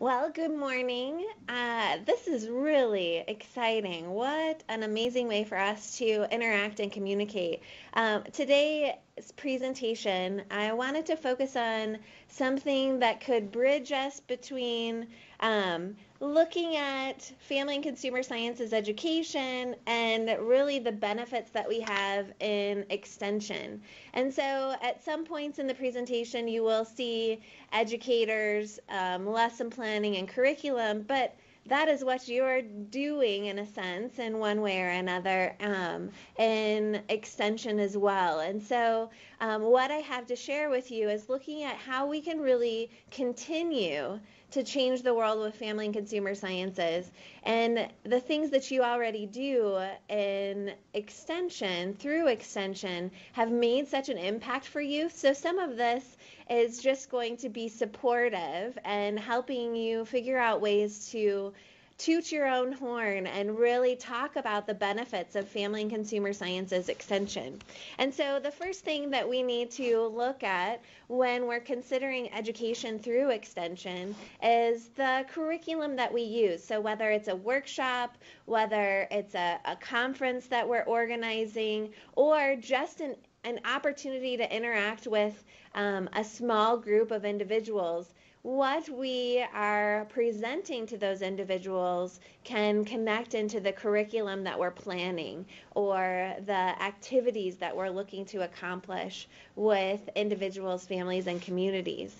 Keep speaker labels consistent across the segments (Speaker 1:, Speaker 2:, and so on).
Speaker 1: Well, good morning. Uh, this is really exciting. What an amazing way for us to interact and communicate. Um, today's presentation, I wanted to focus on something that could bridge us between um, looking at family and consumer sciences education and really the benefits that we have in extension. And so at some points in the presentation, you will see educators, um, lesson planning, and curriculum, but that is what you're doing in a sense in one way or another um, in extension as well. And so um, what i have to share with you is looking at how we can really continue to change the world with family and consumer sciences. And the things that you already do in extension, through extension, have made such an impact for youth. So some of this is just going to be supportive and helping you figure out ways to toot your own horn and really talk about the benefits of family and consumer sciences extension. And so, the first thing that we need to look at when we're considering education through extension is the curriculum that we use. So, whether it's a workshop, whether it's a, a conference that we're organizing, or just an an opportunity to interact with um, a small group of individuals what we are presenting to those individuals can connect into the curriculum that we're planning or the activities that we're looking to accomplish with individuals, families, and communities.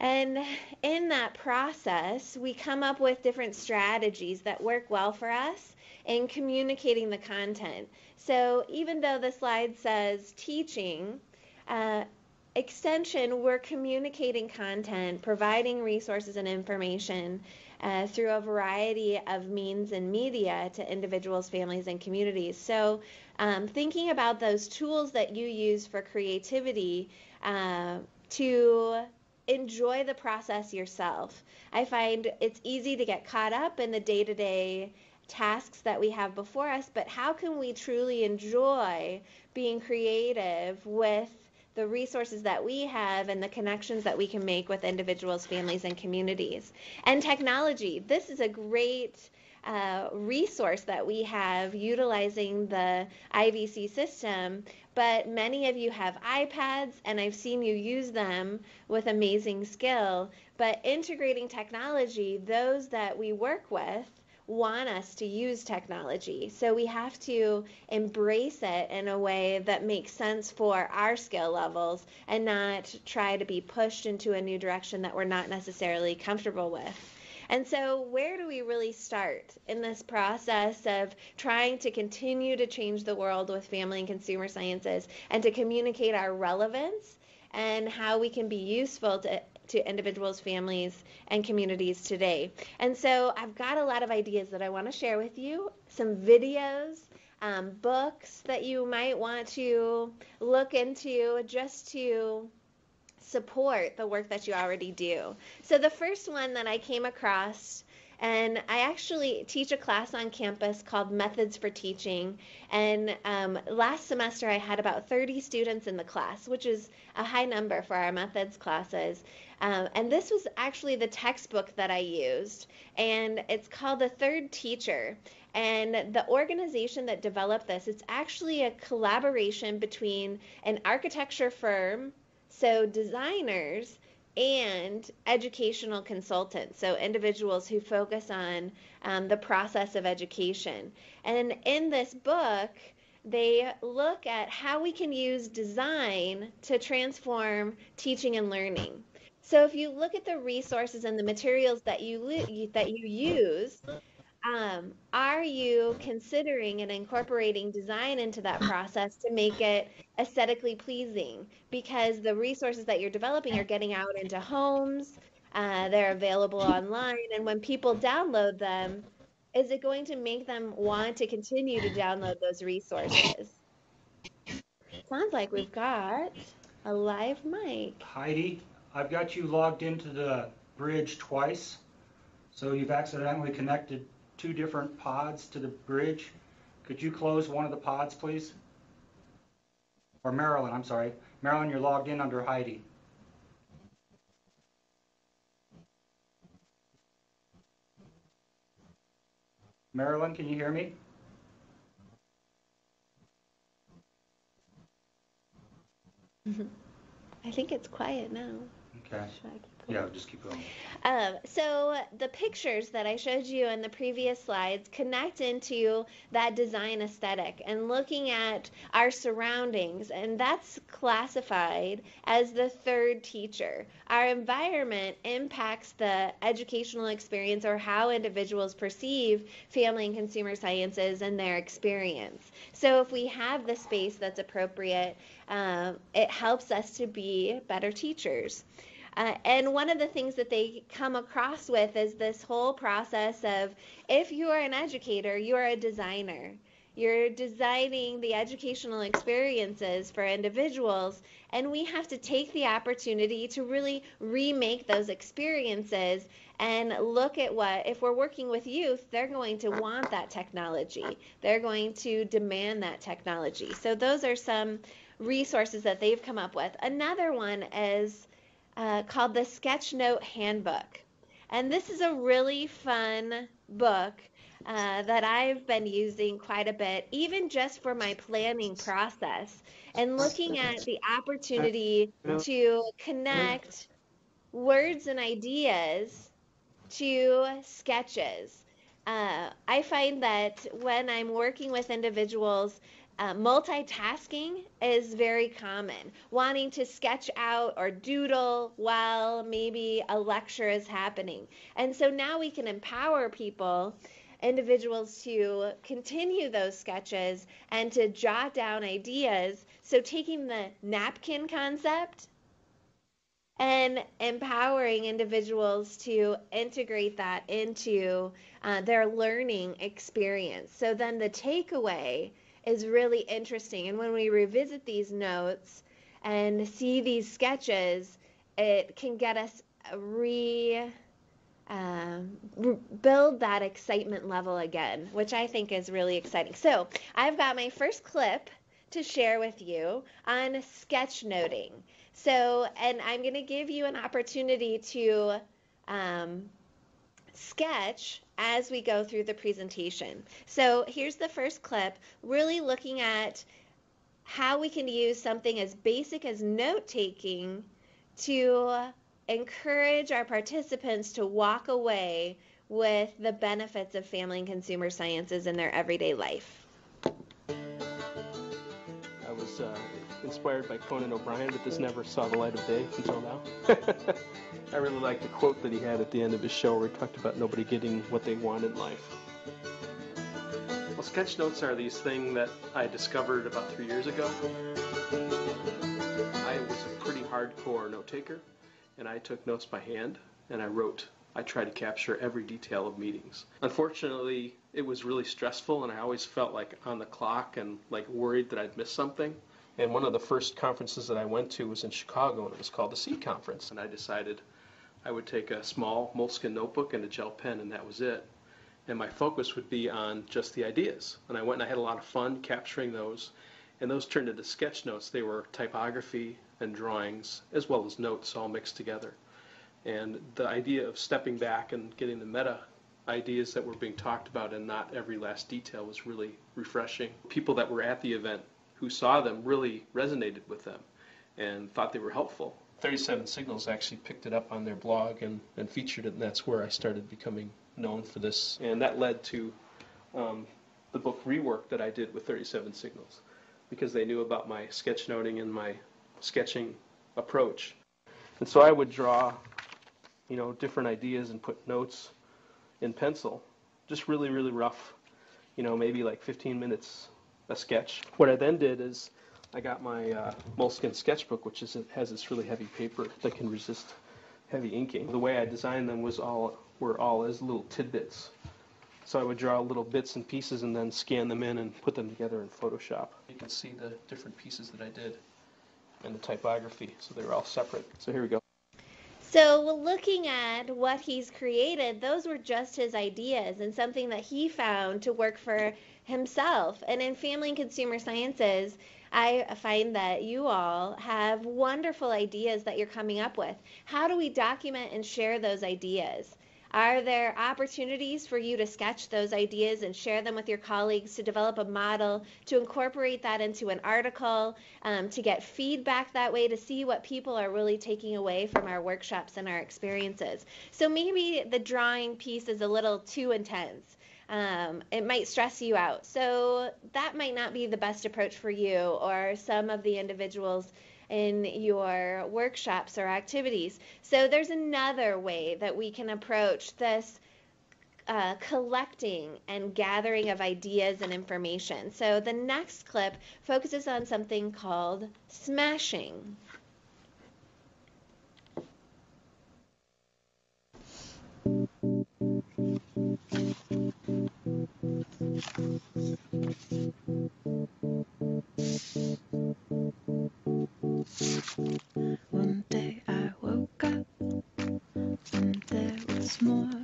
Speaker 1: And in that process, we come up with different strategies that work well for us in communicating the content. So even though the slide says teaching, uh, extension, we're communicating content, providing resources and information uh, through a variety of means and media to individuals, families, and communities. So, um, thinking about those tools that you use for creativity uh, to enjoy the process yourself. I find it's easy to get caught up in the day to day tasks that we have before us, but how can we truly enjoy being creative with the resources that we have and the connections that we can make with individuals, families, and communities. And technology. This is a great uh, resource that we have utilizing the IVC system, but many of you have iPads and I've seen you use them with amazing skill. But integrating technology, those that we work with, want us to use technology. So we have to embrace it in a way that makes sense for our skill levels and not try to be pushed into a new direction that we're not necessarily comfortable with. And so, where do we really start in this process of trying to continue to change the world with family and consumer sciences and to communicate our relevance and how we can be useful to to individuals, families, and communities today. And so I've got a lot of ideas that I want to share with you, some videos, um, books that you might want to look into just to support the work that you already do. So the first one that I came across and I actually teach a class on campus called Methods for Teaching. And um, last semester, I had about 30 students in the class, which is a high number for our methods classes. Um, and this was actually the textbook that I used, and it's called The Third Teacher. And the organization that developed this, it's actually a collaboration between an architecture firm, so designers, and educational consultants, so individuals who focus on um, the process of education. And in this book, they look at how we can use design to transform teaching and learning. So if you look at the resources and the materials that you that you use, um, are you considering and incorporating design into that process to make it aesthetically pleasing? Because the resources that you're developing are getting out into homes, uh, they're available online, and when people download them, is it going to make them want to continue to download those resources? Sounds like we've got a live mic.
Speaker 2: Heidi, I've got you logged into the bridge twice. So you've accidentally connected two different pods to the bridge. Could you close one of the pods, please? Or Marilyn, I'm sorry. Marilyn, you're logged in under Heidi. Marilyn, can you hear me? Mm-hmm.
Speaker 1: I think it's quiet now.
Speaker 2: Okay.
Speaker 1: Should I keep
Speaker 2: Yeah, just keep going.
Speaker 1: Um, so the pictures that I showed you in the previous slides connect into that design aesthetic and looking at our surroundings, and that's classified as the third teacher. Our environment impacts the educational experience or how individuals perceive family and consumer sciences and their experience. So if we have the space that's appropriate, um, it helps us to be better teachers. Uh, and one of the things that they come across with is this whole process of if you are an educator, you are a designer. You're designing the educational experiences for individuals, and we have to take the opportunity to really remake those experiences and look at what, if we're working with youth, they're going to want that technology. They're going to demand that technology. So, those are some resources that they've come up with. Another one is uh, called the Sketchnote Handbook. And this is a really fun book uh, that I've been using quite a bit, even just for my planning process and looking at the opportunity to connect words and ideas to sketches. Uh, I find that when I'm working with individuals, uh, multitasking is very common. Wanting to sketch out or doodle while maybe a lecture is happening. And so now we can empower people, individuals, to continue those sketches and to jot down ideas. So taking the napkin concept and empowering individuals to integrate that into uh, their learning experience. So then the takeaway is really interesting. And when we revisit these notes and see these sketches, it can get us re. Um, build that excitement level again, which I think is really exciting. So, I've got my first clip to share with you on sketchnoting. So, and I'm going to give you an opportunity to um, sketch as we go through the presentation. So here's the first clip, really looking at how we can use something as basic as note taking to encourage our participants to walk away with the benefits of family and consumer sciences in their everyday life.
Speaker 3: I was uh, inspired by Conan O'Brien, but this never saw the light of day until now. I really like the quote that he had at the end of his show where he talked about nobody getting what they want in life. Well, sketch notes are these thing that I discovered about three years ago. I was a pretty hardcore note taker, and I took notes by hand, and I wrote. I tried to capture every detail of meetings. Unfortunately, it was really stressful, and I always felt like on the clock and like worried that I'd miss something. And one of the first conferences that I went to was in Chicago, and it was called the Seed Conference. And I decided I would take a small Moleskine notebook and a gel pen, and that was it. And my focus would be on just the ideas. And I went and I had a lot of fun capturing those. And those turned into sketch notes. They were typography and drawings, as well as notes all mixed together. And the idea of stepping back and getting the meta ideas that were being talked about and not every last detail was really refreshing. People that were at the event who saw them really resonated with them and thought they were helpful. 37 Signals actually picked it up on their blog and, and featured it, and that's where I started becoming known for this. And that led to um, the book Rework that I did with 37 Signals because they knew about my sketchnoting and my sketching approach. And so I would draw, you know, different ideas and put notes in pencil, just really, really rough, you know, maybe like 15 minutes a sketch. What I then did is I got my uh, Moleskine sketchbook, which is has this really heavy paper that can resist heavy inking. The way I designed them was all were all as little tidbits. So I would draw little bits and pieces and then scan them in and put them together in Photoshop. You can see the different pieces that I did and the typography. So they were all separate. So here we go.
Speaker 1: So, looking at what he's created, those were just his ideas and something that he found to work for himself. And in family and consumer sciences, I find that you all have wonderful ideas that you're coming up with. How do we document and share those ideas? Are there opportunities for you to sketch those ideas and share them with your colleagues to develop a model, to incorporate that into an article, um, to get feedback that way, to see what people are really taking away from our workshops and our experiences? So maybe the drawing piece is a little too intense. Um, it might stress you out. So that might not be the best approach for you or some of the individuals in your workshops or activities. So there's another way that we can approach this uh, collecting and gathering of ideas and information. So the next clip focuses on something called smashing.
Speaker 4: One day I woke up and there was more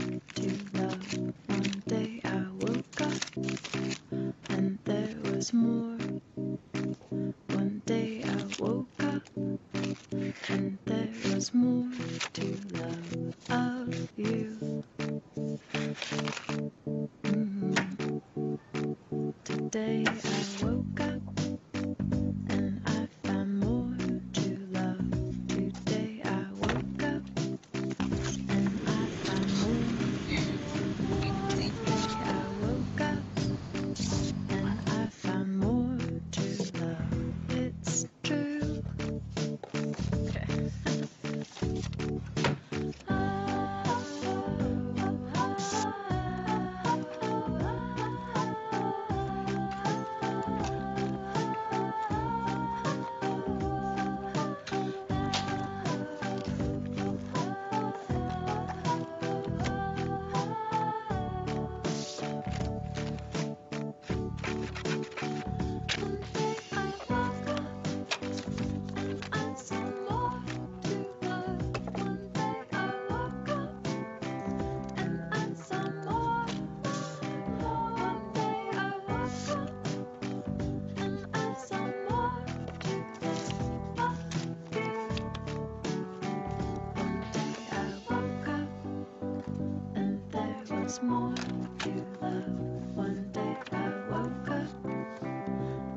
Speaker 4: More to love. One day I woke up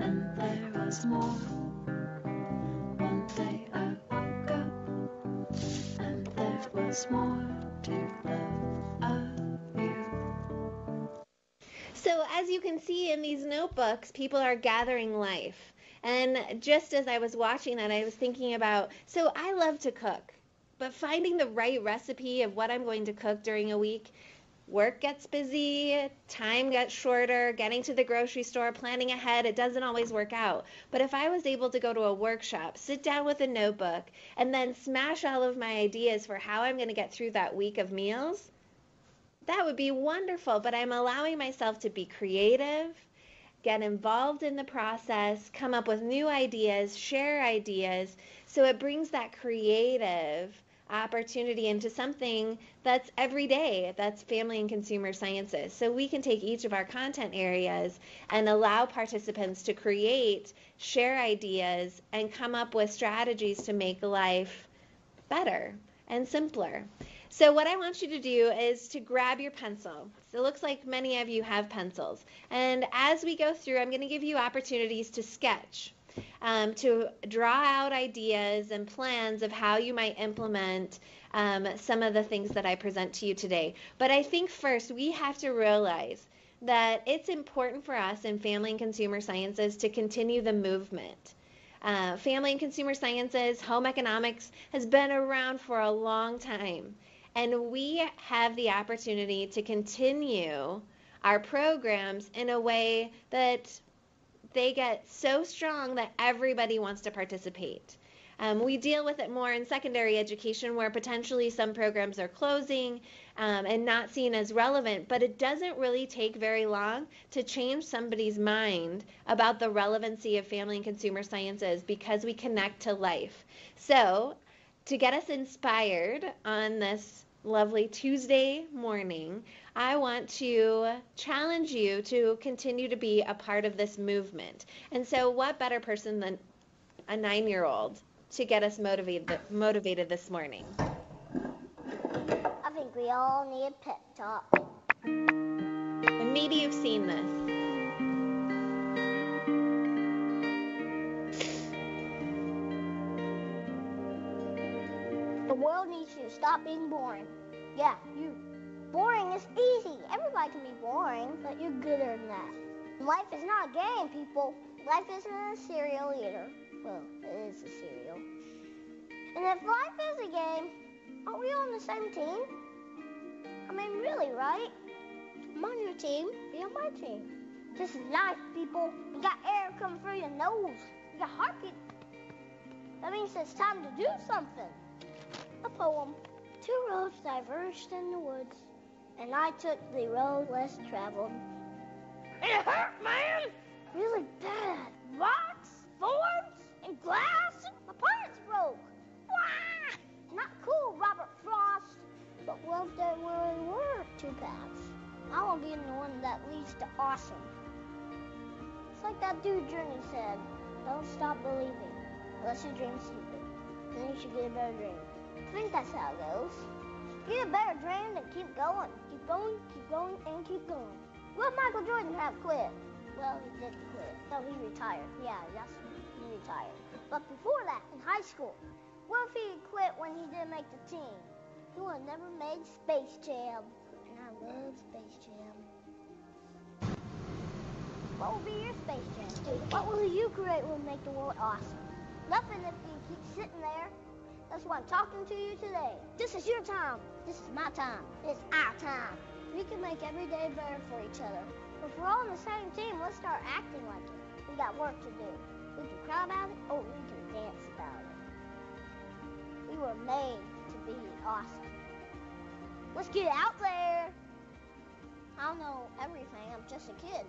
Speaker 4: and there was more. One day I woke up and there was more to love.
Speaker 1: So, as you can see in these notebooks, people are gathering life. And just as I was watching that, I was thinking about so I love to cook, but finding the right recipe of what I'm going to cook during a week, work gets busy, time gets shorter, getting to the grocery store, planning ahead, it doesn't always work out. But if I was able to go to a workshop, sit down with a notebook, and then smash all of my ideas for how I'm going to get through that week of meals, that would be wonderful, but I'm allowing myself to be creative, get involved in the process, come up with new ideas, share ideas. So it brings that creative opportunity into something that's everyday, that's family and consumer sciences. So we can take each of our content areas and allow participants to create, share ideas, and come up with strategies to make life better and simpler. So what I want you to do is to grab your pencil. So it looks like many of you have pencils. And as we go through, I'm going to give you opportunities to sketch, um, to draw out ideas and plans of how you might implement um, some of the things that I present to you today. But I think first we have to realize that it's important for us in family and consumer sciences to continue the movement. Uh, family and consumer sciences, home economics has been around for a long time. And we have the opportunity to continue our programs in a way that they get so strong that everybody wants to participate. Um, we deal with it more in secondary education where potentially some programs are closing um, and not seen as relevant, but it doesn't really take very long to change somebody's mind about the relevancy of family and consumer sciences because we connect to life. So, to get us inspired on this lovely Tuesday morning, I want to challenge you to continue to be a part of this movement. And so, what better person than a nine year old to get us motivated, motivated this morning?
Speaker 5: I think we all need a pep talk.
Speaker 1: And maybe you've seen this.
Speaker 5: The world needs you to stop being boring. Yeah, you. Boring is easy. Everybody can be boring, but you're gooder than that. Life is not a game, people. Life isn't a cereal either. Well, it is a cereal. And if life is a game, aren't we on the same team? I mean, really, right? I'm on your team. Be on my team. This is life, people. You got air coming through your nose. You got heartbeat. That means it's time to do something. A poem. Two roads diverged in the woods, and I took the road less traveled. It hurt, man! Really bad. Rocks, thorns, and glass. My parts broke. Wah! Not cool, Robert Frost. But what if there really were two paths? I want to be in the one that leads to awesome. It's like that dude Journey said, don't stop believing unless you dream stupid. Then you should get a better dream. I think that's how it goes. A better dream and keep going. Keep going, keep going, and keep going. Will Michael Jordan have quit? Well, he did quit. No, he retired. Yeah, yes, he retired. But before that, in high school, what if he quit when he didn't make the team? He would have never made Space Jam. And I love Space Jam. What will be your Space Jam? What will you create will make the world awesome? Nothing if you keep sitting there. That's why I'm talking to you today. This is your time. This is my time. It's our time. We can make every day better for each other. If we're all on the same team, let's start acting like it. We got work to do. We can cry about it, or we can dance about it. We were made to be awesome. Let's get out there. I don't know everything. I'm just a kid.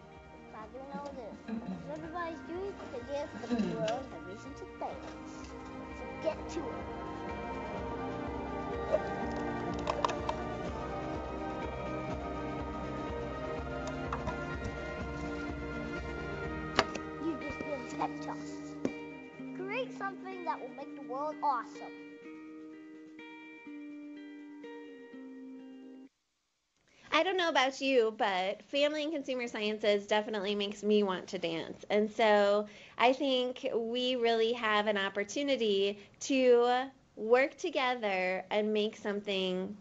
Speaker 5: But I do know this. Everybody's doing they give the world a reason to dance. So get to it. You just give pep talks. Create something that will make the world awesome.
Speaker 1: I don't know about you, but family and consumer sciences definitely makes me want to dance. And so I think we really have an opportunity to work together and make something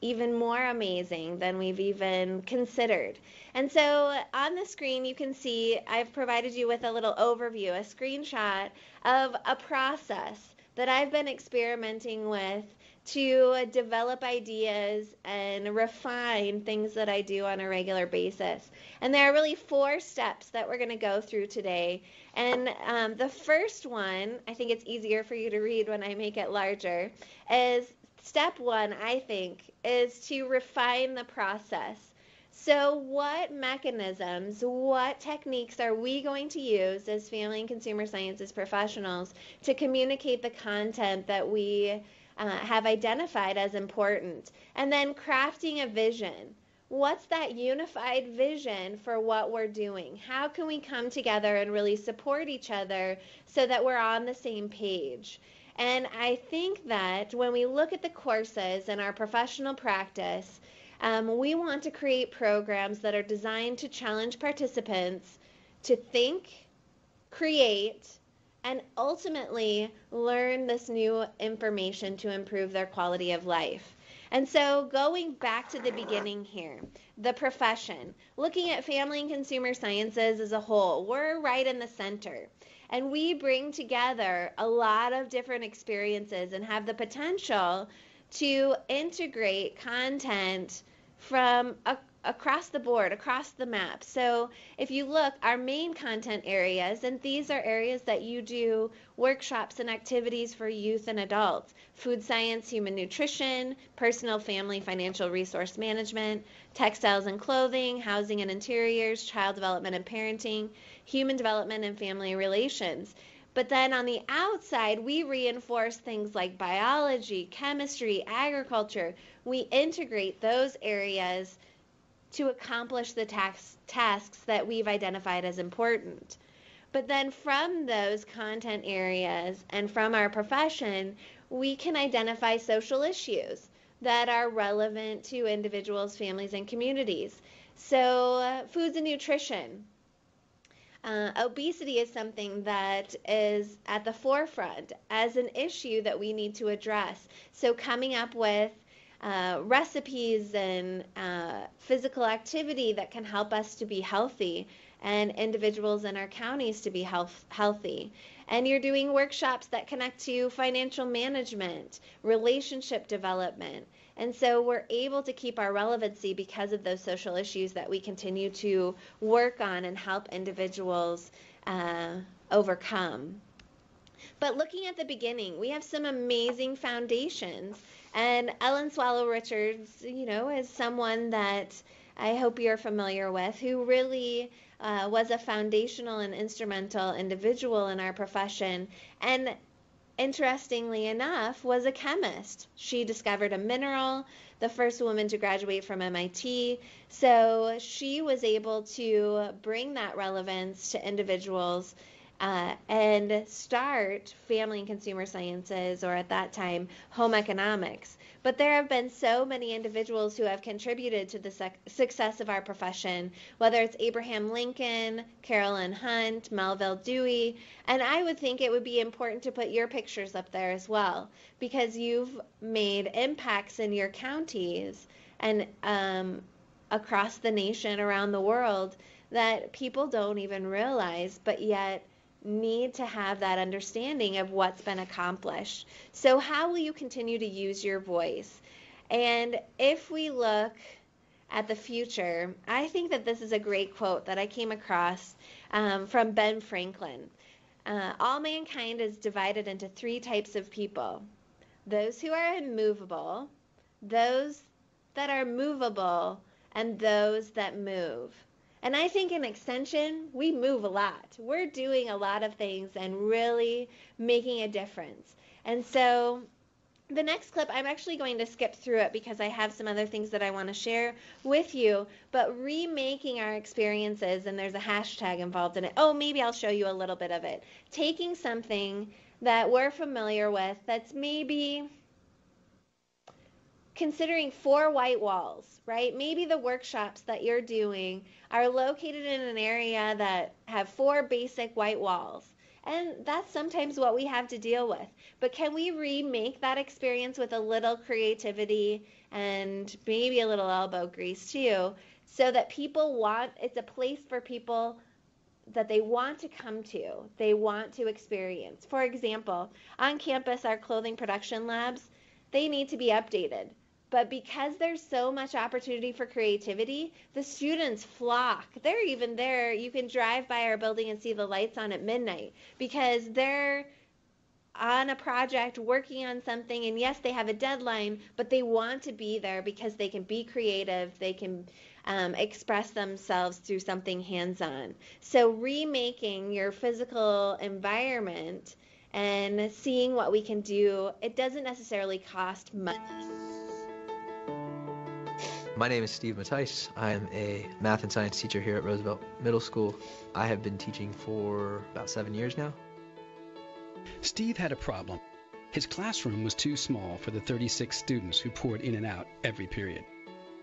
Speaker 1: even more amazing than we've even considered. And so on the screen, you can see I've provided you with a little overview, a screenshot of a process that I've been experimenting with to develop ideas and refine things that I do on a regular basis. And there are really four steps that we're going to go through today. And um, the first one, I think it's easier for you to read when I make it larger, is step one, I think, is to refine the process. So, what mechanisms, what techniques are we going to use as family and consumer sciences professionals to communicate the content that we uh, have identified as important? And then crafting a vision. What's that unified vision for what we're doing? How can we come together and really support each other so that we're on the same page? And I think that when we look at the courses in our professional practice, um, we want to create programs that are designed to challenge participants to think, create, and ultimately learn this new information to improve their quality of life. And so, going back to the beginning here, the profession, looking at family and consumer sciences as a whole, we're right in the center. And we bring together a lot of different experiences and have the potential to integrate content from a, across the board, across the map. So if you look, our main content areas, and these are areas that you do workshops and activities for youth and adults food science, human nutrition, personal, family, financial resource management, textiles and clothing, housing and interiors, child development and parenting, human development and family relations. But then on the outside, we reinforce things like biology, chemistry, agriculture. We integrate those areas to accomplish the tax, tasks that we've identified as important. But then from those content areas and from our profession, we can identify social issues that are relevant to individuals, families, and communities. So, uh, foods and nutrition. Uh, obesity is something that is at the forefront as an issue that we need to address. So, coming up with uh, recipes and uh, physical activity that can help us to be healthy and individuals in our counties to be health, healthy. And you're doing workshops that connect to financial management, relationship development. And so we're able to keep our relevancy because of those social issues that we continue to work on and help individuals uh, overcome. But looking at the beginning, we have some amazing foundations. And Ellen Swallow Richards, you know, is someone that I hope you're familiar with, who really uh, was a foundational and instrumental individual in our profession. And interestingly enough, was a chemist. She discovered a mineral, the first woman to graduate from MIT. So she was able to bring that relevance to individuals uh, and start family and consumer sciences, or at that time, home economics. But there have been so many individuals who have contributed to the success of our profession, whether it's Abraham Lincoln, Carolyn Hunt, Melville Dewey, and I would think it would be important to put your pictures up there as well, because you've made impacts in your counties and um, across the nation, around the world, that people don't even realize, but yet need to have that understanding of what's been accomplished. So, how will you continue to use your voice? And if we look at the future, I think that this is a great quote that I came across um, from Ben Franklin. Uh, All mankind is divided into three types of people those who are immovable, those that are movable, and those that move. And I think in extension, we move a lot. We're doing a lot of things and really making a difference. And so the next clip, I'm actually going to skip through it because I have some other things that I want to share with you. But remaking our experiences, and there's a hashtag involved in it. Oh, maybe I'll show you a little bit of it. Taking something that we're familiar with that's maybe considering four white walls, right? Maybe the workshops that you're doing are located in an area that have four basic white walls. And that's sometimes what we have to deal with. But can we remake that experience with a little creativity and maybe a little elbow grease too, so that people want it's a place for people that they want to come to, they want to experience. For example, on campus, our clothing production labs, they need to be updated. But because there's so much opportunity for creativity, the students flock. They're even there. You can drive by our building and see the lights on at midnight because they're on a project working on something and yes they have a deadline but they want to be there because they can be creative they can um, express themselves through something hands-on so remaking your physical environment and seeing what we can do it doesn't necessarily cost much
Speaker 6: my name is Steve Mattice. I am a math and science teacher here at Roosevelt Middle School. I have been teaching for about seven years now.
Speaker 7: Steve had a problem. His classroom was too small for the 36 students who poured in and out every period,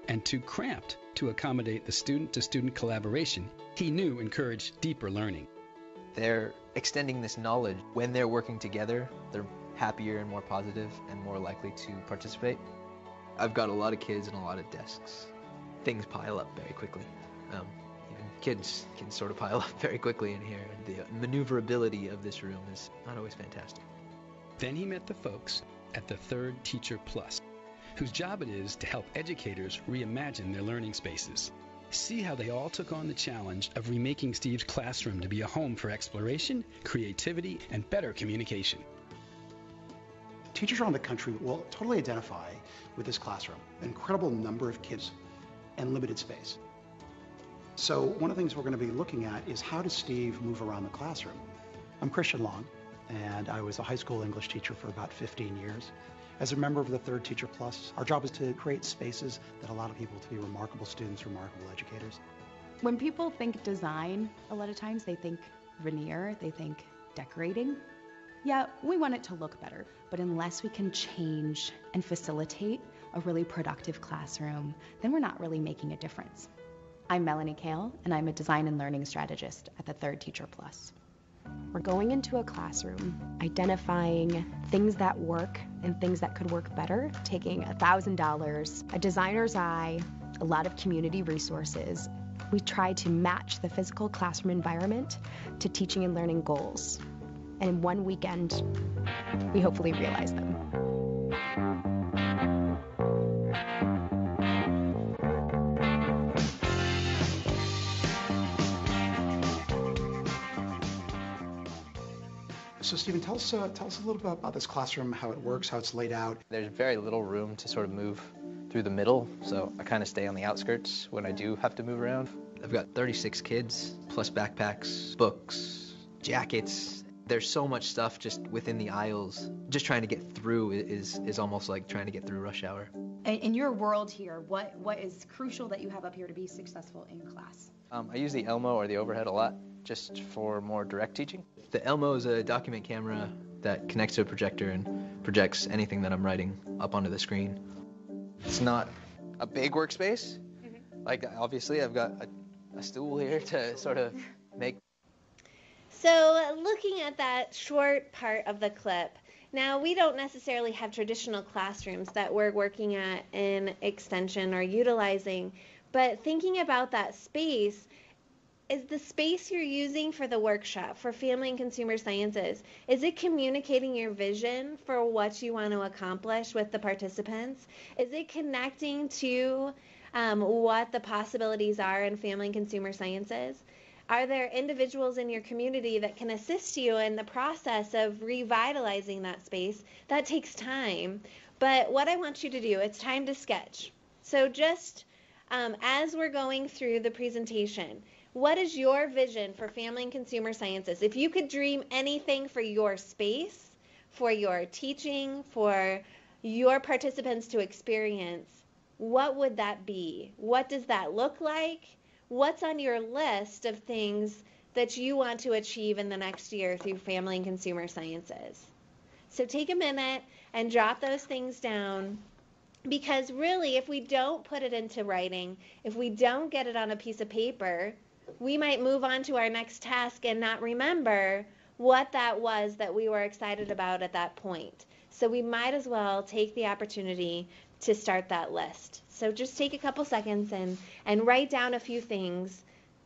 Speaker 7: and too cramped to accommodate the student to student collaboration he knew encouraged deeper learning.
Speaker 6: They're extending this knowledge. When they're working together, they're happier and more positive and more likely to participate. I've got a lot of kids and a lot of desks. Things pile up very quickly. Um, even kids can sort of pile up very quickly in here. The maneuverability of this room is not always fantastic.
Speaker 7: Then he met the folks at the Third Teacher Plus, whose job it is to help educators reimagine their learning spaces. See how they all took on the challenge of remaking Steve's classroom to be a home for exploration, creativity, and better communication.
Speaker 8: Teachers around the country will totally identify with this classroom. An incredible number of kids and limited space. So one of the things we're going to be looking at is how does Steve move around the classroom? I'm Christian Long, and I was a high school English teacher for about 15 years. As a member of the Third Teacher Plus, our job is to create spaces that allow people to be remarkable students, remarkable educators.
Speaker 9: When people think design, a lot of times they think veneer, they think decorating. Yeah, we want it to look better, but unless we can change and facilitate a really productive classroom, then we're not really making a difference. I'm Melanie Kahl, and I'm a design and learning strategist at the Third Teacher Plus. We're going into a classroom, identifying things that work and things that could work better, taking $1,000, a designer's eye, a lot of community resources. We try to match the physical classroom environment to teaching and learning goals. And in one weekend, we hopefully realize them.
Speaker 8: So, Stephen, tell us, uh, tell us a little bit about this classroom, how it works, how it's laid out.
Speaker 6: There's very little room to sort of move through the middle, so I kind of stay on the outskirts when I do have to move around. I've got 36 kids, plus backpacks, books, jackets. There's so much stuff just within the aisles. Just trying to get through is, is almost like trying to get through rush hour.
Speaker 9: In, in your world here, what, what is crucial that you have up here to be successful in class?
Speaker 6: Um, I use the Elmo or the overhead a lot just for more direct teaching. The Elmo is a document camera that connects to a projector and projects anything that I'm writing up onto the screen. It's not a big workspace. Like, obviously, I've got a, a stool here to sort of make.
Speaker 1: So, looking at that short part of the clip, now we don't necessarily have traditional classrooms that we're working at in extension or utilizing, but thinking about that space, is the space you're using for the workshop for family and consumer sciences is it communicating your vision for what you want to accomplish with the participants? Is it connecting to um, what the possibilities are in family and consumer sciences are there individuals in your community that can assist you in the process of revitalizing that space that takes time but what i want you to do it's time to sketch so just um, as we're going through the presentation what is your vision for family and consumer sciences? If you could dream anything for your space, for your teaching, for your participants to experience, what would that be? What does that look like? What's on your list of things that you want to achieve in the next year through family and consumer sciences? So take a minute and jot those things down because really, if we don't put it into writing, if we don't get it on a piece of paper, we might move on to our next task and not remember what that was that we were excited about at that point. So we might as well take the opportunity to start that list. So just take a couple seconds and, and write down a few things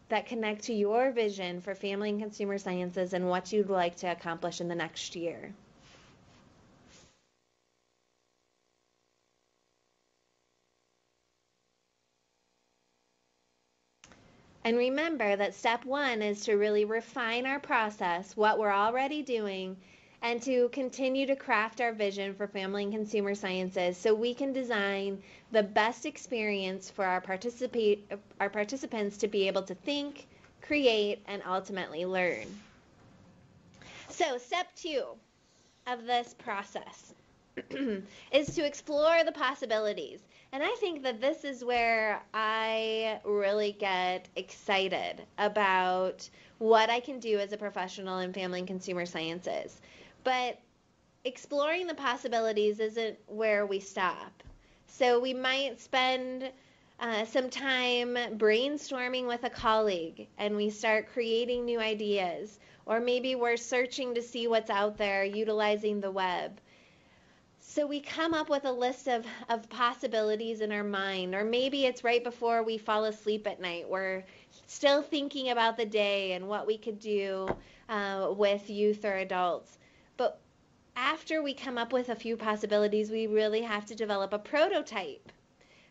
Speaker 1: that connect to your vision for family and consumer sciences and what you'd like to accomplish in the next year. And remember that step one is to really refine our process, what we're already doing, and to continue to craft our vision for family and consumer sciences so we can design the best experience for our, our participants to be able to think, create, and ultimately learn. So, step two of this process is to explore the possibilities. And I think that this is where I really get excited about what I can do as a professional in family and consumer sciences. But exploring the possibilities isn't where we stop. So we might spend uh, some time brainstorming with a colleague and we start creating new ideas. Or maybe we're searching to see what's out there utilizing the web. So we come up with a list of, of possibilities in our mind, or maybe it's right before we fall asleep at night. We're still thinking about the day and what we could do uh, with youth or adults. After we come up with a few possibilities, we really have to develop a prototype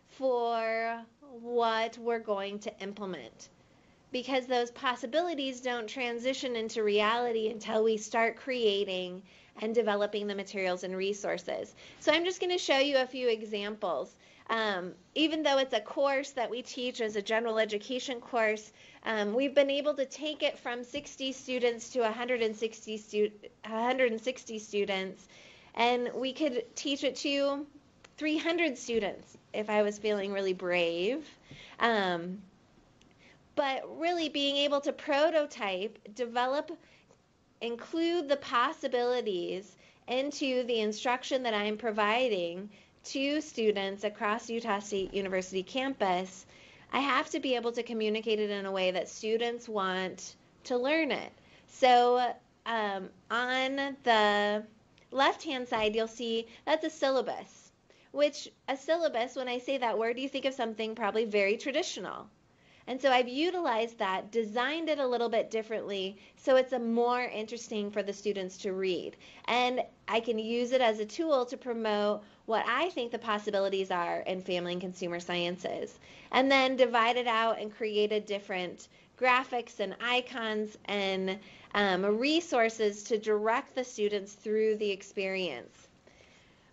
Speaker 1: for what we're going to implement. Because those possibilities don't transition into reality until we start creating and developing the materials and resources. So I'm just going to show you a few examples. Um, even though it's a course that we teach as a general education course, um, we've been able to take it from 60 students to 160, stu 160 students, and we could teach it to 300 students if I was feeling really brave. Um, but really being able to prototype, develop include the possibilities into the instruction that I'm providing to students across Utah State University campus, I have to be able to communicate it in a way that students want to learn it. So um, on the left hand side, you'll see that's a syllabus, which a syllabus, when I say that word, you think of something probably very traditional. And so I've utilized that, designed it a little bit differently so it's a more interesting for the students to read. And I can use it as a tool to promote what I think the possibilities are in family and consumer sciences. And then divide it out and created different graphics and icons and um, resources to direct the students through the experience.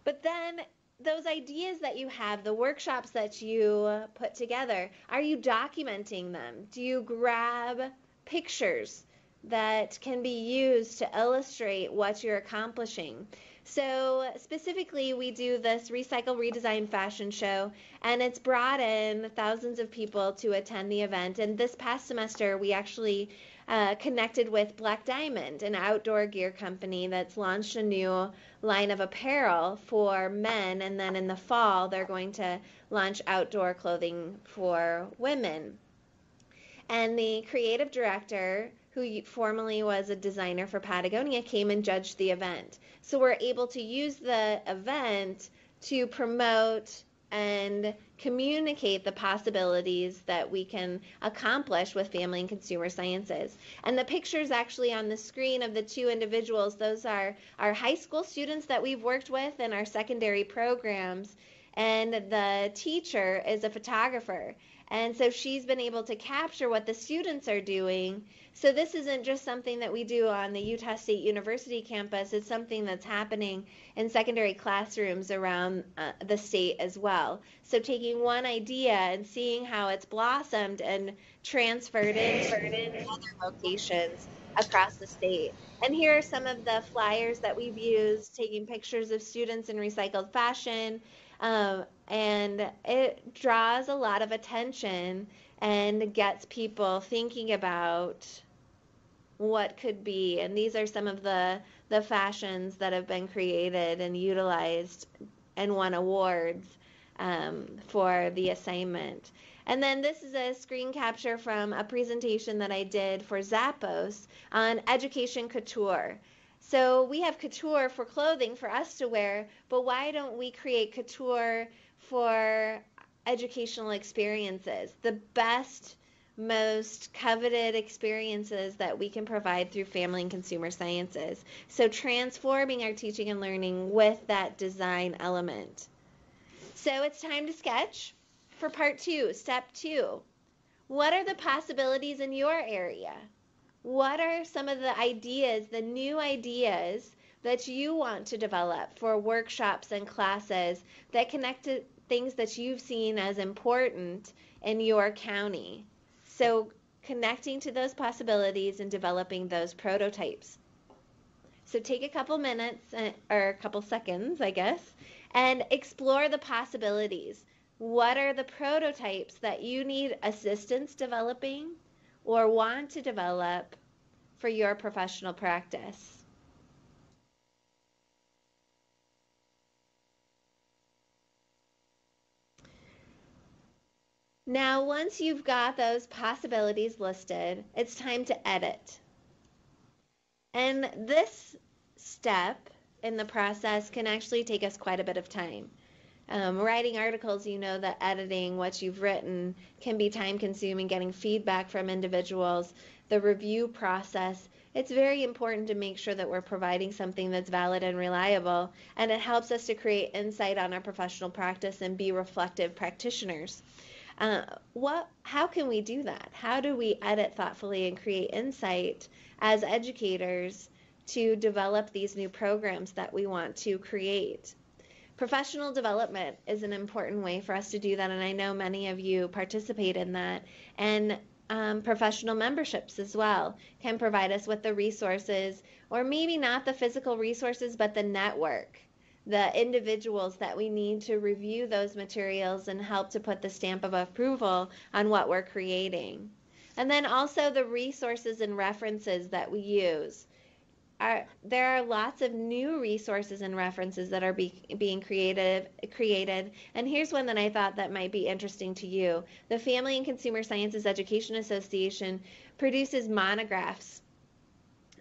Speaker 1: But then those ideas that you have, the workshops that you put together, are you documenting them? Do you grab pictures that can be used to illustrate what you're accomplishing? So, specifically, we do this Recycle Redesign fashion show, and it's brought in thousands of people to attend the event. And this past semester, we actually uh, connected with Black Diamond, an outdoor gear company that's launched a new line of apparel for men. And then in the fall, they're going to launch outdoor clothing for women. And the creative director, who formerly was a designer for Patagonia, came and judged the event. So we're able to use the event to promote and communicate the possibilities that we can accomplish with family and consumer sciences. And the pictures actually on the screen of the two individuals, those are our high school students that we've worked with in our secondary programs. And the teacher is a photographer. And so she's been able to capture what the students are doing. So this isn't just something that we do on the Utah State University campus, it's something that's happening in secondary classrooms around uh, the state as well. So taking one idea and seeing how it's blossomed and transferred into other locations across the state. And here are some of the flyers that we've used, taking pictures of students in recycled fashion, um, and it draws a lot of attention and gets people thinking about what could be. And these are some of the the fashions that have been created and utilized and won awards um, for the assignment. And then this is a screen capture from a presentation that I did for Zappos on education couture. So we have couture for clothing for us to wear, but why don't we create couture for educational experiences? The best, most coveted experiences that we can provide through family and consumer sciences. So transforming our teaching and learning with that design element. So it's time to sketch for part two, step two. What are the possibilities in your area? what are some of the ideas, the new ideas that you want to develop for workshops and classes that connect to things that you've seen as important in your county? So, connecting to those possibilities and developing those prototypes. So, take a couple minutes uh, or a couple seconds, I guess, and explore the possibilities. What are the prototypes that you need assistance developing? or want to develop for your professional practice. Now, once you've got those possibilities listed, it's time to edit. And this step in the process can actually take us quite a bit of time. Um, writing articles, you know that editing what you've written can be time consuming, getting feedback from individuals, the review process. It's very important to make sure that we're providing something that's valid and reliable, and it helps us to create insight on our professional practice and be reflective practitioners. Uh, what, how can we do that? How do we edit thoughtfully and create insight as educators to develop these new programs that we want to create? Professional development is an important way for us to do that, and I know many of you participate in that. And um, professional memberships as well can provide us with the resources, or maybe not the physical resources, but the network, the individuals that we need to review those materials and help to put the stamp of approval on what we're creating. And then also the resources and references that we use are, there are lots of new resources and references that are be, being created created and here's one that I thought that might be interesting to you. The Family and Consumer Sciences Education Association produces monographs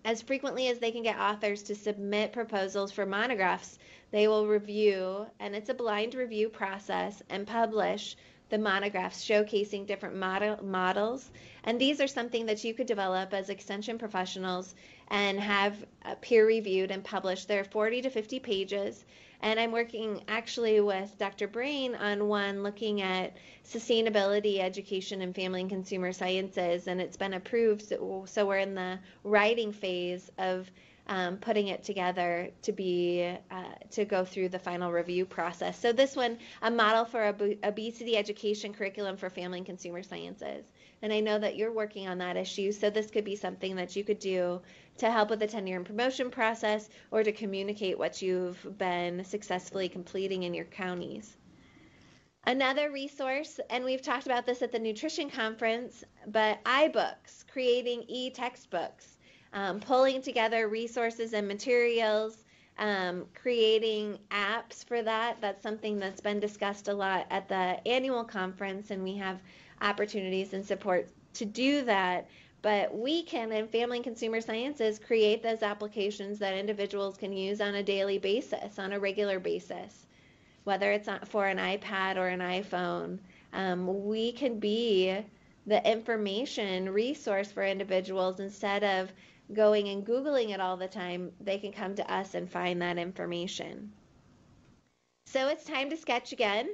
Speaker 1: as frequently as they can get authors to submit proposals for monographs. They will review and it's a blind review process and publish the monographs showcasing different model, models. And these are something that you could develop as extension professionals and have uh, peer reviewed and published. They're 40 to 50 pages. And I'm working actually with Dr. Brain on one looking at sustainability, education, and family and consumer sciences. And it's been approved. So, so we're in the writing phase of um, putting it together to be uh, to go through the final review process. So this one, a model for ob- obesity education curriculum for family and consumer sciences. And I know that you're working on that issue, so this could be something that you could do to help with the tenure and promotion process or to communicate what you've been successfully completing in your counties. Another resource, and we've talked about this at the nutrition conference, but iBooks, creating e-textbooks, um, pulling together resources and materials, um, creating apps for that. That's something that's been discussed a lot at the annual conference, and we have opportunities and support to do that. But we can, in Family and Consumer Sciences, create those applications that individuals can use on a daily basis, on a regular basis, whether it's for an iPad or an iPhone. Um, we can be the information resource for individuals instead of going and Googling it all the time, they can come to us and find that information. So it's time to sketch again.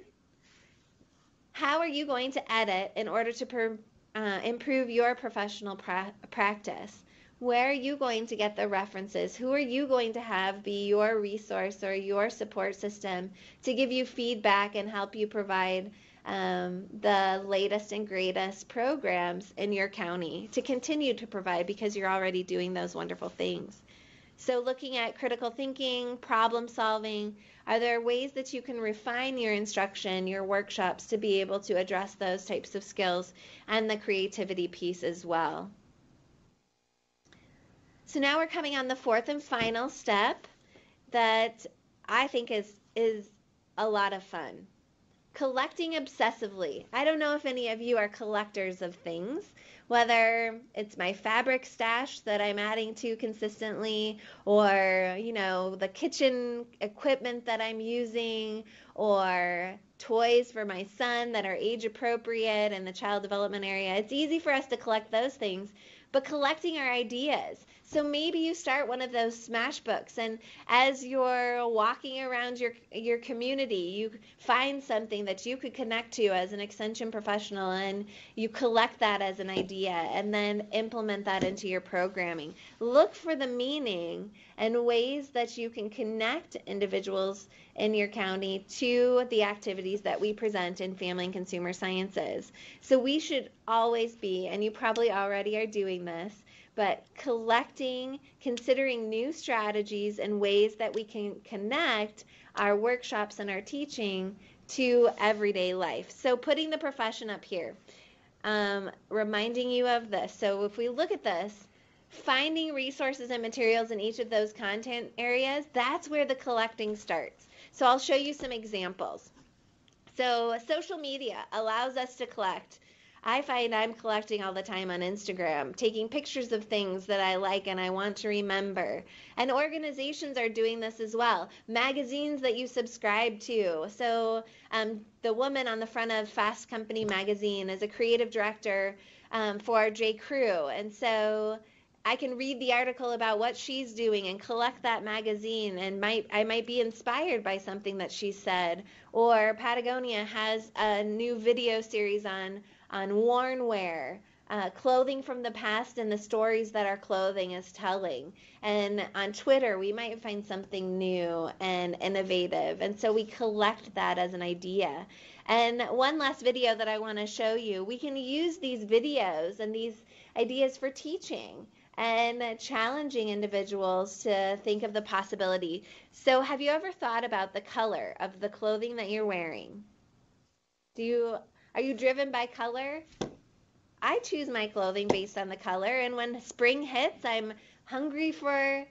Speaker 1: How are you going to edit in order to per, uh, improve your professional pra- practice? Where are you going to get the references? Who are you going to have be your resource or your support system to give you feedback and help you provide um, the latest and greatest programs in your county to continue to provide because you're already doing those wonderful things? So, looking at critical thinking, problem solving, are there ways that you can refine your instruction, your workshops to be able to address those types of skills and the creativity piece as well? So now we're coming on the fourth and final step that I think is is a lot of fun. Collecting obsessively. I don't know if any of you are collectors of things, whether it's my fabric stash that I'm adding to consistently, or, you know, the kitchen equipment that I'm using, or toys for my son that are age appropriate in the child development area. It's easy for us to collect those things, but collecting our ideas. So maybe you start one of those smash books and as you're walking around your your community, you find something that you could connect to as an extension professional and you collect that as an idea and then implement that into your programming. Look for the meaning and ways that you can connect individuals in your county to the activities that we present in family and consumer sciences. So we should always be, and you probably already are doing this, but collecting, considering new strategies and ways that we can connect our workshops and our teaching to everyday life. So putting the profession up here, um, reminding you of this. So if we look at this, finding resources and materials in each of those content areas, that's where the collecting starts. So I'll show you some examples. So social media allows us to collect I find I'm collecting all the time on Instagram, taking pictures of things that I like and I want to remember. And organizations are doing this as well. Magazines that you subscribe to. So um, the woman on the front of Fast Company magazine is a creative director um, for J. Crew. And so I can read the article about what she's doing and collect that magazine and might I might be inspired by something that she said. Or Patagonia has a new video series on on worn wear, uh, clothing from the past and the stories that our clothing is telling. And on Twitter, we might find something new and innovative. And so we collect that as an idea. And one last video that I want to show you we can use these videos and these ideas for teaching and challenging individuals to think of the possibility. So, have you ever thought about the color of the clothing that you're wearing? Do you are you driven by color? I choose my clothing based on the color, and when spring hits, I'm hungry for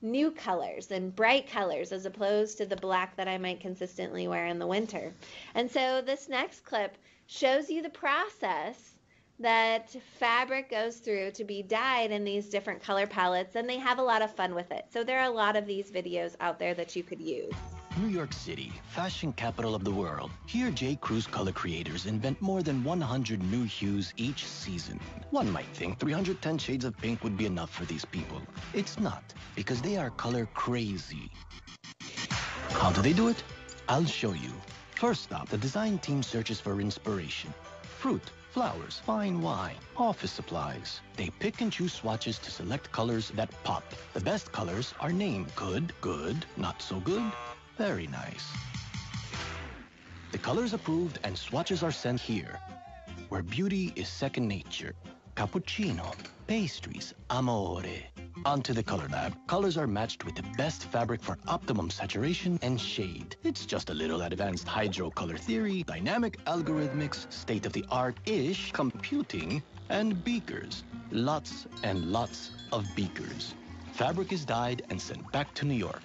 Speaker 1: new colors and bright colors as opposed to the black that I might consistently wear in the winter. And so this next clip shows you the process that fabric goes through to be dyed in these different color palettes and they have a lot of fun with it. So there are a lot of these videos out there that you could use.
Speaker 10: New York City, fashion capital of the world. Here, J. Crew's color creators invent more than 100 new hues each season. One might think 310 shades of pink would be enough for these people. It's not, because they are color crazy. How do they do it? I'll show you. First up, the design team searches for inspiration. Fruit, flowers, fine wine, office supplies. They pick and choose swatches to select colors that pop. The best colors are named good, good, not so good, very nice. The colors approved and swatches are sent here, where beauty is second nature. Cappuccino, pastries, amore. Onto the color lab. Colors are matched with the best fabric for optimum saturation and shade. It's just a little advanced hydro color theory, dynamic algorithmics, state-of-the-art-ish computing, and beakers. Lots and lots of beakers. Fabric is dyed and sent back to New York.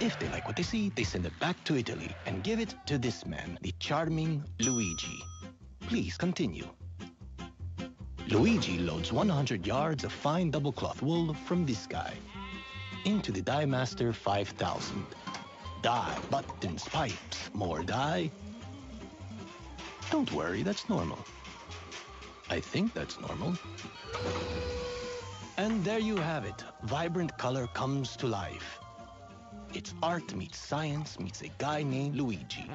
Speaker 10: If they like what they see, they send it back to Italy and give it to this man, the charming Luigi. Please continue. Luigi loads 100 yards of fine double cloth wool from this guy into the Dye Master 5000. Dye, buttons, pipes, more dye. Don't worry, that's normal. I think that's normal. And there you have it. Vibrant color comes to life. It's art meets science meets a guy named Luigi.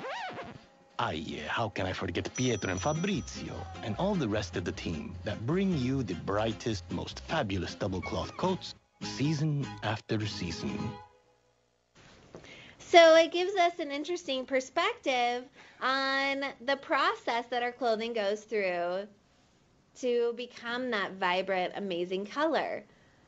Speaker 10: Ah, how can I forget Pietro and Fabrizio and all the rest of the team that bring you the brightest, most fabulous double cloth coats season after season.
Speaker 1: So it gives us an interesting perspective on the process that our clothing goes through to become that vibrant, amazing color.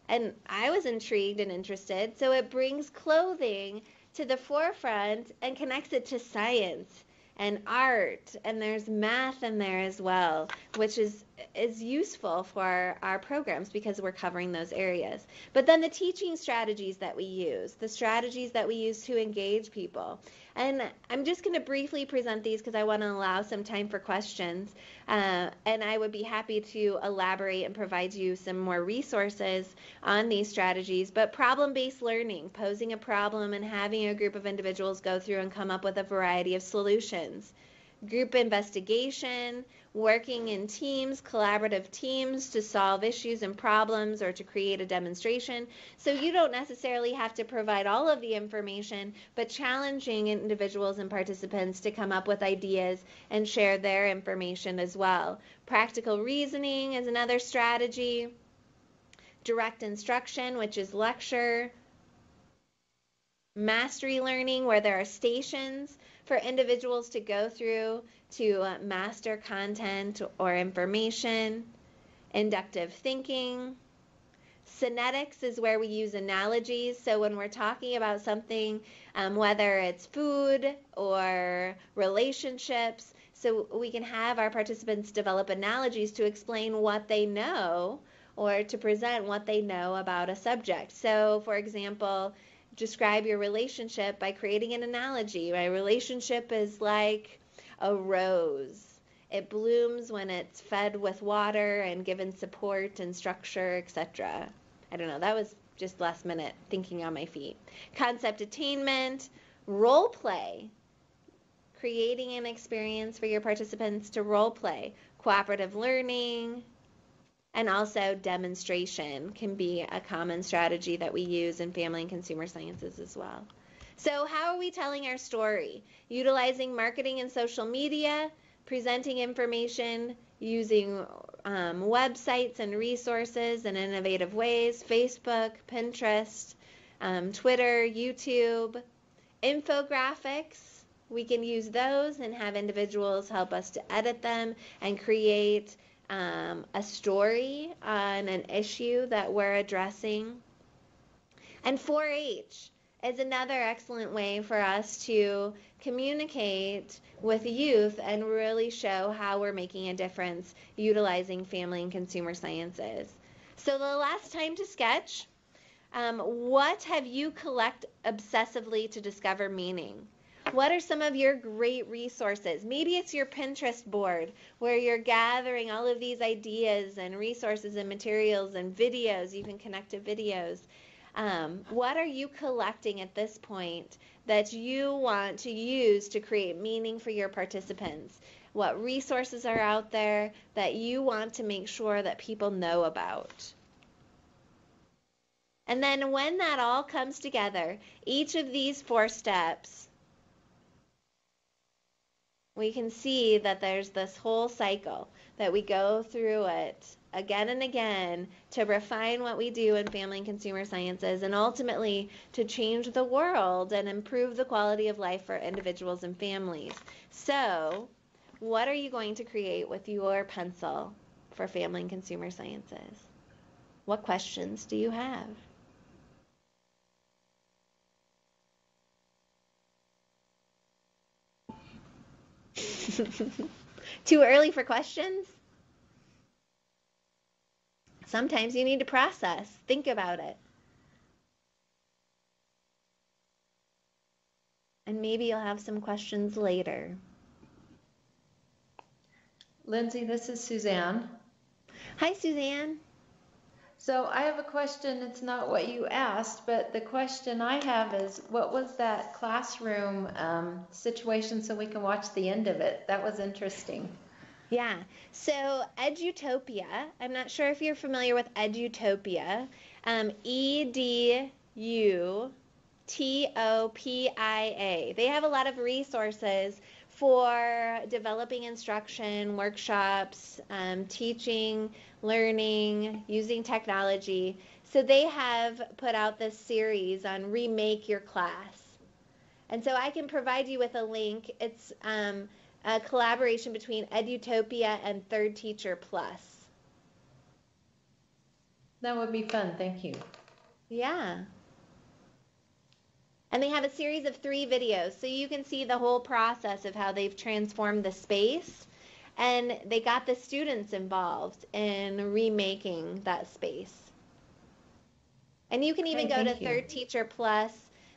Speaker 1: And I was intrigued and interested, so it brings clothing to the forefront and connects it to science and art and there's math in there as well which is is useful for our programs because we're covering those areas. But then the teaching strategies that we use the strategies that we use to engage people. And i'm just going to briefly present these because i want to allow some time for questions. Uh, and i would be happy to elaborate and provide you some more resources on these strategies. But problem-based learning posing a problem and having a group of individuals go through and come up with a variety of solutions group investigation, working in teams, collaborative teams to solve issues and problems or to create a demonstration. So you don't necessarily have to provide all of the information, but challenging individuals and participants to come up with ideas and share their information as well. Practical reasoning is another strategy. Direct instruction, which is lecture. Mastery learning, where there are stations for individuals to go through to uh, master content or information, inductive thinking. Synectics is where we use analogies. So when we're talking about something, um, whether it's food or relationships, so we can have our participants develop analogies to explain what they know or to present what they know about a subject. So, for example, describe your relationship by creating an analogy. My relationship is like a rose. It blooms when it's fed with water and given support and structure, etc. I don't know. That was just last minute thinking on my feet. Concept attainment, role play. Creating an experience for your participants to role play. Cooperative learning, and also demonstration can be a common strategy that we use in family and consumer sciences as well. So, how are we telling our story? Utilizing marketing and social media, presenting information using um, websites and resources in innovative ways Facebook, Pinterest, um, Twitter, YouTube, infographics. We can use those and have individuals help us to edit them and create um, a story on an issue that we're addressing. And 4 H is another excellent way for us to communicate with youth and really show how we're making a difference utilizing family and consumer sciences. So, the last time to sketch, Um, what have you collect obsessively to discover meaning? What are some of your great resources? Maybe it's your Pinterest board where you're gathering all of these ideas and resources and materials and videos. You can connect to videos. Um, what are you collecting at this point that you want to use to create meaning for your participants? What resources are out there that you want to make sure that people know about? And then when that all comes together, each of these four steps, we can see that there's this whole cycle that we go through it again and again to refine what we do in family and consumer sciences and ultimately to change the world and improve the quality of life for individuals and families. So, what are you going to create with your pencil for family and consumer sciences? What questions do you have? Too early for questions? Sometimes you need to process, think about it. And maybe you'll have some questions later.
Speaker 11: Lindsay, this is Suzanne.
Speaker 1: Hi, Suzanne.
Speaker 11: So I have a question. It's not what you asked, but the question I have is what was that classroom um, situation so we can watch the end of it? That was interesting.
Speaker 1: Yeah. So Edutopia, I'm not sure if you're familiar with Edutopia. Um, e D U T O P I A. They have a lot of resources for developing instruction, workshops, um, teaching, learning, using technology. So they have put out this series on Remake Your Class. And so I can provide you with a link. It's um, a collaboration between Edutopia and Third Teacher Plus.
Speaker 11: That would be fun. Thank you.
Speaker 1: Yeah. And they have a series of three videos, so you can see the whole process of how they've transformed the space. And they got the students involved in remaking that space. And you can even
Speaker 11: Okay,
Speaker 1: go to
Speaker 11: you.
Speaker 1: Third Teacher Plus,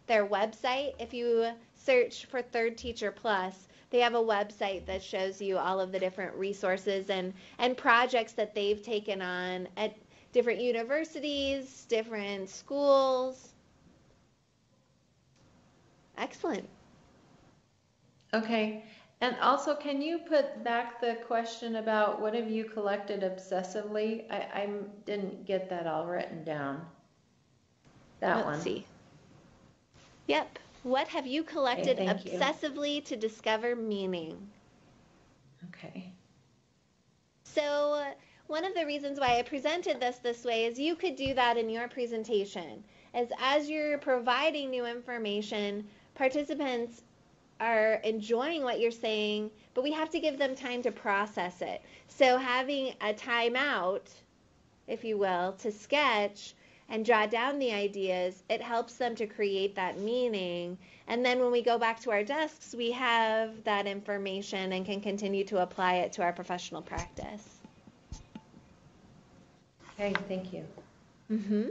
Speaker 1: their website. If you search for Third Teacher Plus, they have a website that shows you all of the different resources and, and projects that they've taken on at different universities, different schools. Excellent.
Speaker 11: Okay. And also, can you put back the question about what have you collected obsessively? I, I didn't get that all written down. That
Speaker 1: Let's
Speaker 11: one.
Speaker 1: see. Yep. What have you collected
Speaker 11: you.
Speaker 1: obsessively to discover meaning?
Speaker 11: Okay.
Speaker 1: So, uh, one of the reasons why I presented this this way is you could do that in your presentation. As as you're providing new information, participants are enjoying what you're saying, but we have to give them time to process it. So, having a timeout, if you will, to sketch and draw down the ideas, it helps them to create that meaning. And then when we go back to our desks, we have that information and can continue to apply it to our professional practice.
Speaker 11: Okay, thank you.
Speaker 1: Mm-hmm.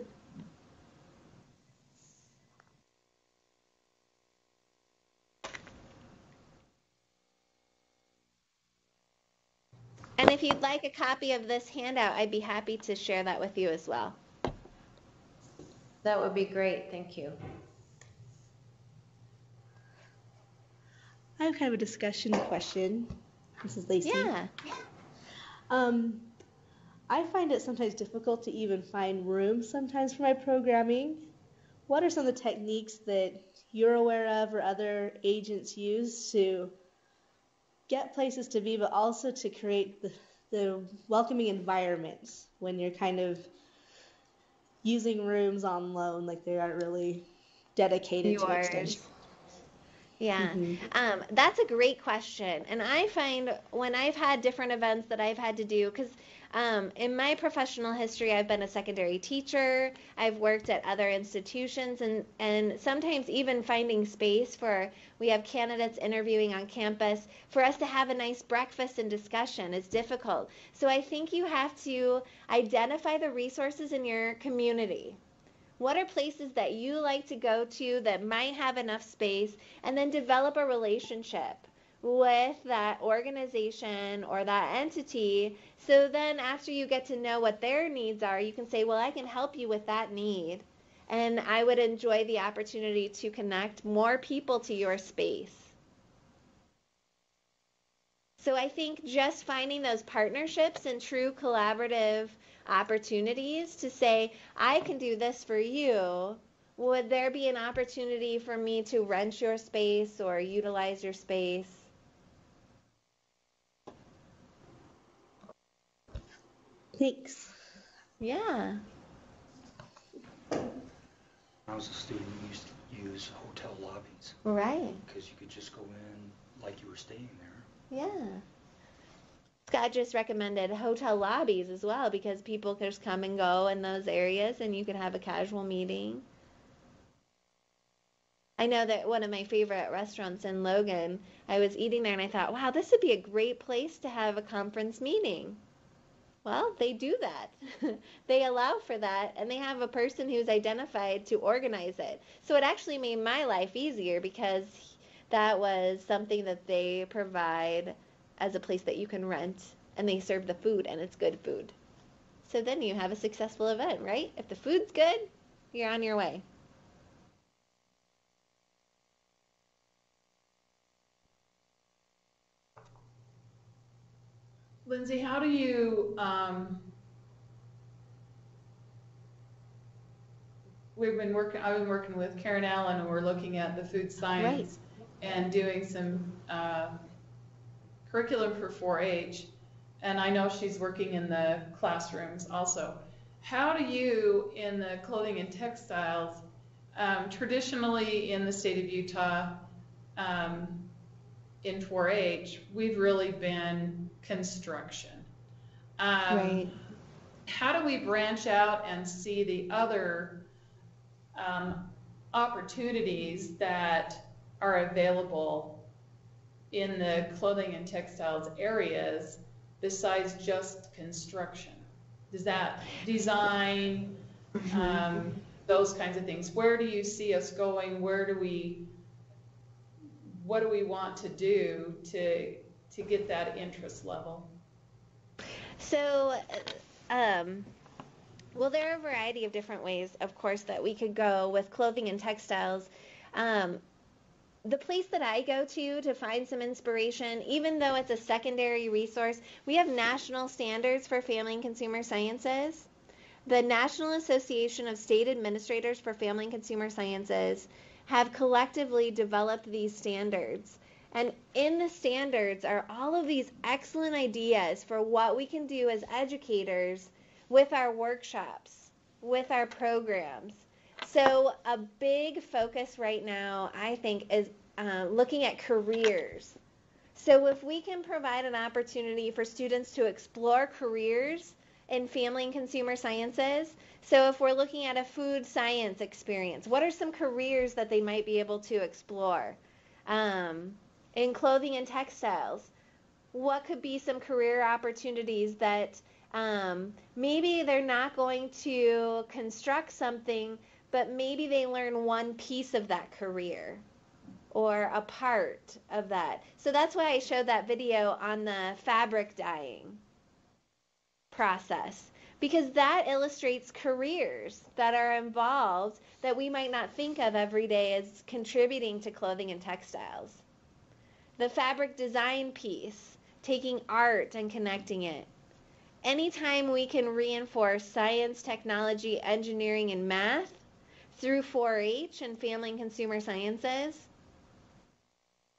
Speaker 1: And if you'd like a copy of this handout, I'd be happy to share that with you as well.
Speaker 11: That would be great. Thank you.
Speaker 12: I have kind of a discussion question. This is Lacey.
Speaker 1: Yeah.
Speaker 12: Um, I find it sometimes difficult to even find room sometimes for my programming. What are some of the techniques that you're aware of or other agents use to get places to be, but also to create the, the welcoming environments when you're kind of using rooms on loan, like they aren't really dedicated to
Speaker 1: Yours.
Speaker 12: extension?
Speaker 1: Yeah, um, that's a great question. And I find when I've had different events that I've had to do, because um, in my professional history, I've been a secondary teacher, I've worked at other institutions, and, and sometimes even finding space for, we have candidates interviewing on campus, for us to have a nice breakfast and discussion is difficult. So I think you have to identify the resources in your community What are places that you like to go to that might have enough space? And then develop a relationship with that organization or that entity. So then, after you get to know what their needs are, you can say, Well, I can help you with that need. And I would enjoy the opportunity to connect more people to your space. So I think just finding those partnerships and true collaborative opportunities to say, I can do this for you. Would there be an opportunity for me to rent your space or utilize your space?
Speaker 12: Thanks.
Speaker 1: Yeah.
Speaker 2: When I was a student, we used to use hotel lobbies
Speaker 1: Right.
Speaker 2: because you could just go in like you were staying there.
Speaker 1: Yeah. Scott just recommended hotel lobbies as well because people can just come and go in those areas and you can have a casual meeting. I know that one of my favorite restaurants in Logan, I was eating there and I thought, wow, this would be a great place to have a conference meeting. Well, they do that. they allow for that and they have a person who's identified to organize it. So it actually made my life easier because that was something that they provide as a place that you can rent and they serve the food and it's good food. So then you have a successful event, right? If the food's good, you're on your way.
Speaker 13: Lindsay, how do you, um, we've been working, I've been working with Karen Allen and we're looking at the food science and doing some, uh, curriculum for 4-H. And I know she's working in the classrooms also. How do you, in the clothing and textiles, um, traditionally in the state of Utah, um, in 4-H, we've really been construction. Um,
Speaker 1: Right.
Speaker 13: How do we branch out and see the other um, opportunities that are available in the clothing and textiles areas besides just construction? Does that design, um, those kinds of things? Where do you see us going? Where do we, what do we want to do to, to get that interest level?
Speaker 1: So, um, well, there are a variety of different ways, of course, that we could go with clothing and textiles. Um, the place that I go to to find some inspiration, even though it's a secondary resource, we have national standards for family and consumer sciences. The National Association of State Administrators for Family and Consumer Sciences have collectively developed these standards. And in the standards are all of these excellent ideas for what we can do as educators with our workshops, with our programs. So, a big focus right now, I think, is uh, looking at careers. So, if we can provide an opportunity for students to explore careers in family and consumer sciences, so if we're looking at a food science experience, what are some careers that they might be able to explore? Um, in clothing and textiles, what could be some career opportunities that um, maybe they're not going to construct something, but maybe they learn one piece of that career or a part of that. So that's why I showed that video on the fabric dyeing process because that illustrates careers that are involved that we might not think of every day as contributing to clothing and textiles. The fabric design piece, taking art and connecting it. Anytime we can reinforce science, technology, engineering, and math through 4 H and family and consumer sciences,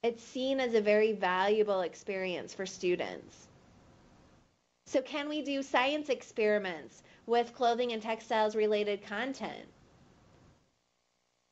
Speaker 1: it's seen as a very valuable experience for students. So, can we do science experiments with clothing and textiles related content?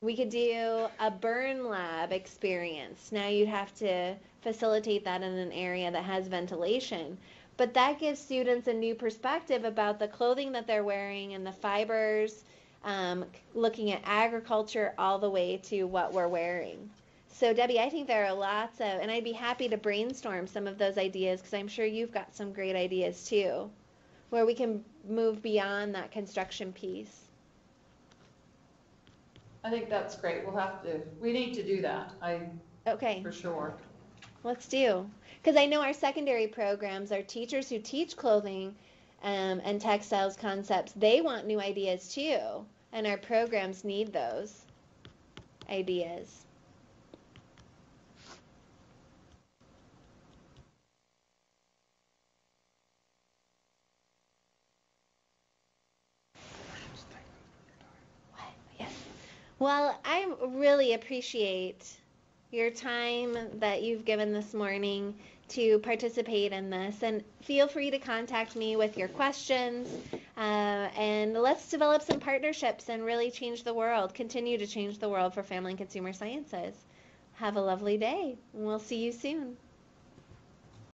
Speaker 1: We could do a burn lab experience. Now you'd have to facilitate that in an area that has ventilation. But that gives students a new perspective about the clothing that they're wearing and the fibers, um, looking at agriculture all the way to what we're wearing. So, Debbie, I think there are lots of, and I'd be happy to brainstorm some of those ideas because I'm sure you've got some great ideas too, where we can move beyond that construction piece.
Speaker 13: I think that's great. We'll have to, we need to do that, I,
Speaker 1: Okay,
Speaker 13: for sure.
Speaker 1: let's do. Because I know our secondary programs, our teachers who teach clothing um, and textiles concepts, they want new ideas too. And our programs need those ideas. Well, I really appreciate your time that you've given this morning to participate in this. And feel free to contact me with your questions. Uh, and let's develop some partnerships and really change the world, continue to change the world for family and consumer sciences. Have a lovely day. We'll see you soon.